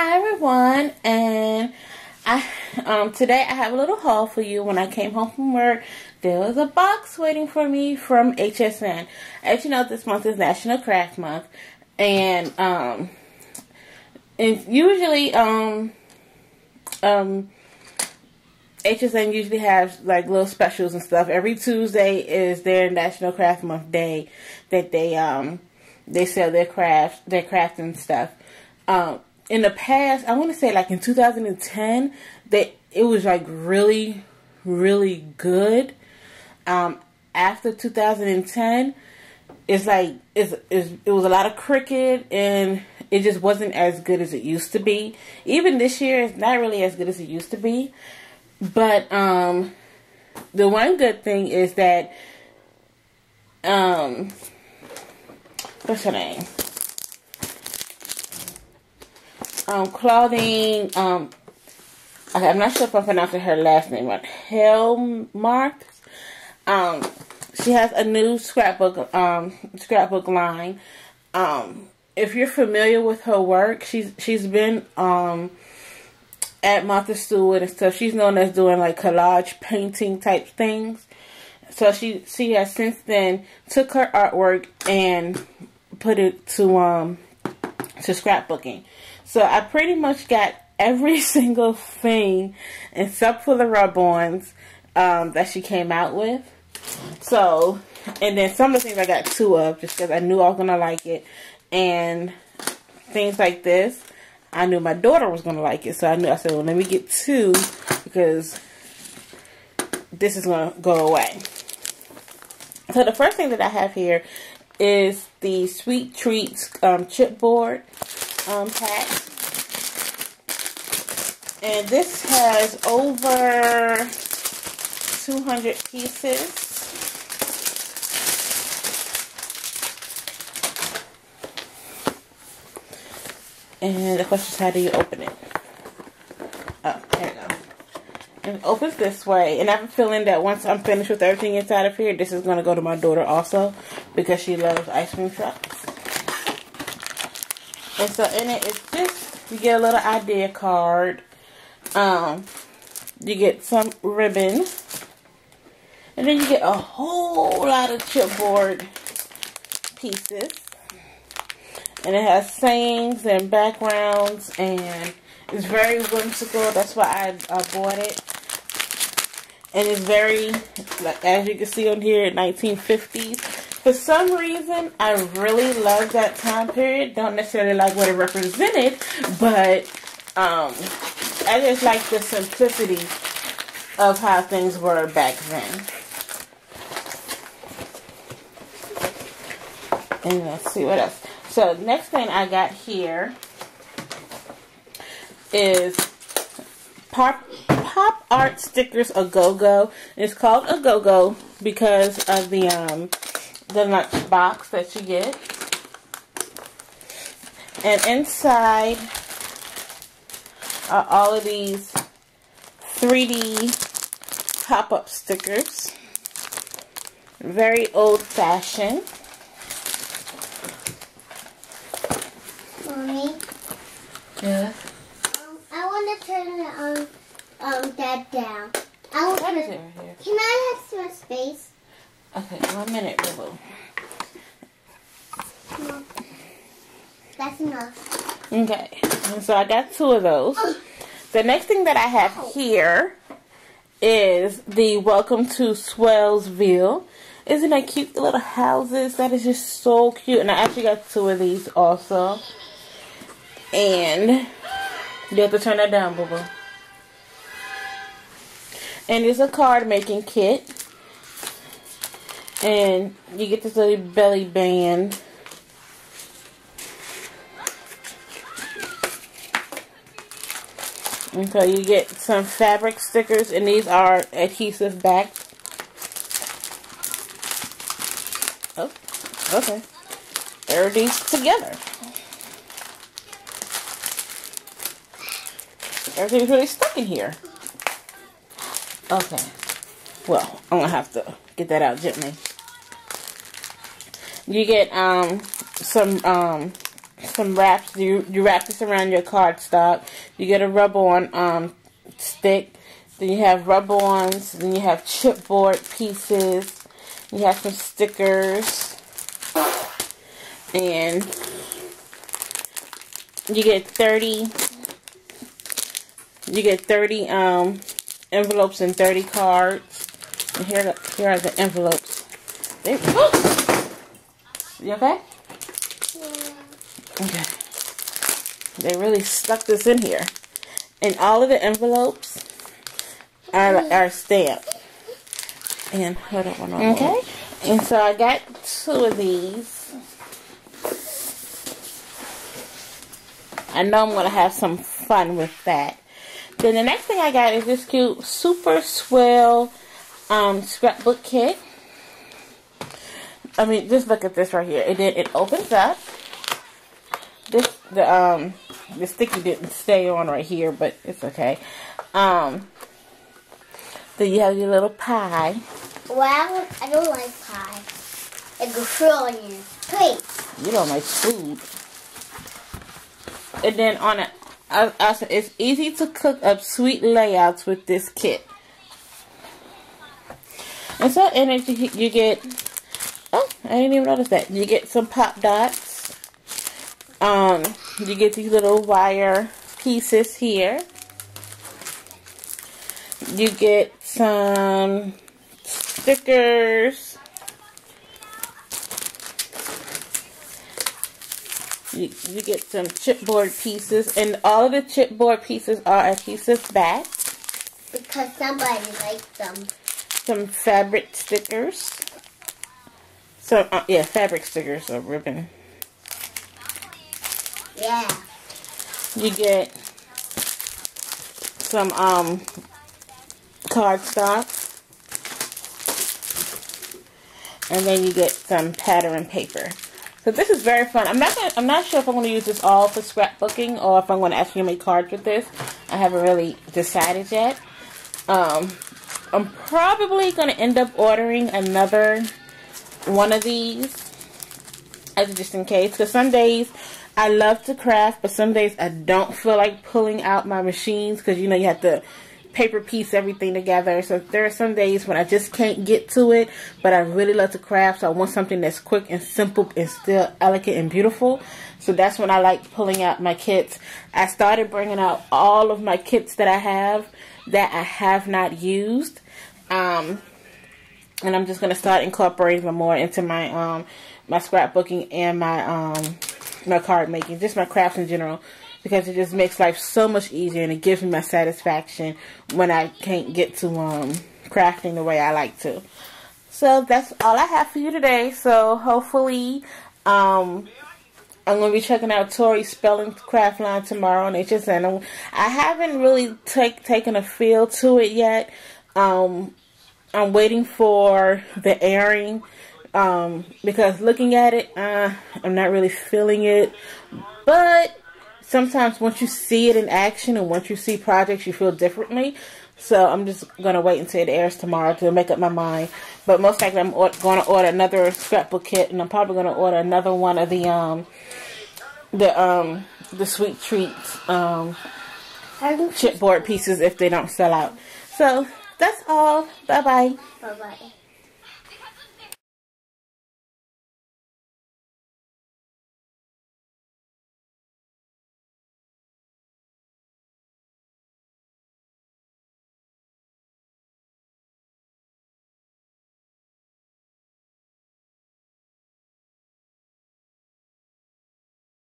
Hi everyone, and I um today I have a little haul for you. When I came home from work, there was a box waiting for me from HSN. As you know, this month is National Craft Month, and um, and usually um um HSN usually has like little specials and stuff. Every Tuesday is their National Craft Month day that they um they sell their craft their craft and stuff. Um, in the past, I want to say like in 2010, that it was like really, really good. Um, after 2010, it's like it's, it's, it was a lot of Cricut and it just wasn't as good as it used to be. Even this year, it's not really as good as it used to be. But um, the one good thing is that um, what's her name? Um, Claudine, um, I'm not sure if I'm pronouncing her last name right. Hellmark. Um, she has a new scrapbook, um, scrapbook line. Um, if you're familiar with her work, she's she's been um at Martha Stewart and stuff. She's known as doing like collage painting type things. So she she has since then took her artwork and put it to um to scrapbooking. So I pretty much got every single thing except for the rub-ons um, that she came out with. So, and then some of the things I got two of just because I knew I was going to like it. And things like this, I knew my daughter was going to like it. So I knew, I said, well, let me get two because this is going to go away. So the first thing that I have here is the Sweet Treats um, chipboard um, pack. And this has over 200 pieces. And the question is, how do you open it? Oh, there you go. And it opens this way. And I have a feeling that once I'm finished with everything inside of here, this is going to go to my daughter also. Because she loves ice cream trucks. And so in it, it's just, you get a little idea card. Um, you get some ribbon. And then you get a whole lot of chipboard pieces. And it has sayings and backgrounds and it's very whimsical. That's why I, I bought it. And it's very, like as you can see on here, 1950s. For some reason, I really love that time period. Don't necessarily like what it represented, but um, I just like the simplicity of how things were back then. And let's see what else. So next thing I got here is pop pop art stickers a go go. It's called a go go because of the um the lunch box that you get. And inside are all of these 3D pop-up stickers. Very old-fashioned. Mommy? Yeah? Um, I want to turn um, um, that down. I want What to, is it right here? Can I have some space? Okay, one minute, Boo. No. That's Okay, and so I got two of those. The next thing that I have here is the Welcome to Swellsville. Isn't that cute The little houses? That is just so cute. And I actually got two of these also. And you have to turn that down, boo boo. And it's a card making kit. And you get this little belly band. So you get some fabric stickers, and these are adhesive back. Oh, okay. Everything's together. Everything's really stuck in here. Okay. Well, I'm gonna have to get that out gently. You get um some um some wraps. You you wrap this around your cardstock. You get a rubber on um, stick. Then you have rub-ons. Then you have chipboard pieces. You have some stickers. And you get 30 you get 30 um, envelopes and 30 cards. And here, here are the envelopes. They, you okay? Yeah. Okay. They really stuck this in here. And all of the envelopes are, are stamped. And hold on one more. Okay. And so I got two of these. I know I'm going to have some fun with that. Then the next thing I got is this cute Super Swell um, scrapbook kit. I mean, just look at this right here. And then it opens up. This the um the sticky didn't stay on right here, but it's okay. Um, then you have your little pie. Well, I don't like pie. It goes on your plate. You don't like food. And then on it, I, said it's easy to cook up sweet layouts with this kit. And so you, you get, oh, I didn't even notice that. You get some pop dots. Um, you get these little wire pieces here. You get some stickers. You, you get some chipboard pieces, and all of the chipboard pieces are adhesive back. Because somebody likes them. Some fabric stickers. So, uh, yeah, fabric stickers or ribbon. Yeah. You get some um cardstock. And then you get some pattern paper. So this is very fun. I'm not gonna, I'm not sure if I'm going to use this all for scrapbooking or if I'm going to actually make cards with this. I haven't really decided yet. Um, I'm probably going to end up ordering another one of these as just in case. Because some days I love to craft, but some days I don't feel like pulling out my machines because you know you have to paper piece everything together. So there are some days when I just can't get to it, but I really love to craft. So I want something that's quick and simple and still elegant and beautiful. So that's when I like pulling out my kits. I started bringing out all of my kits that I have that I have not used. Um, and I'm just going to start incorporating them more into my um, my scrapbooking and my um, my card making, just my crafts in general because it just makes life so much easier and it gives me my satisfaction when I can't get to um, crafting the way I like to. So that's all I have for you today. So hopefully um, I'm going to be checking out Tori's Spelling Craft line tomorrow on HSN. I haven't really take, taken a feel to it yet. Um, I'm waiting for the airing um, because looking at it, uh, I'm not really feeling it. But sometimes once you see it in action and once you see projects, you feel differently. So I'm just going to wait until it airs tomorrow to make up my mind. But most likely I'm going to order another scrapbook kit and I'm probably going to order another one of the, um, the, um, the sweet treats, um, chipboard pieces if they don't sell out. So that's all. Bye-bye. Bye-bye.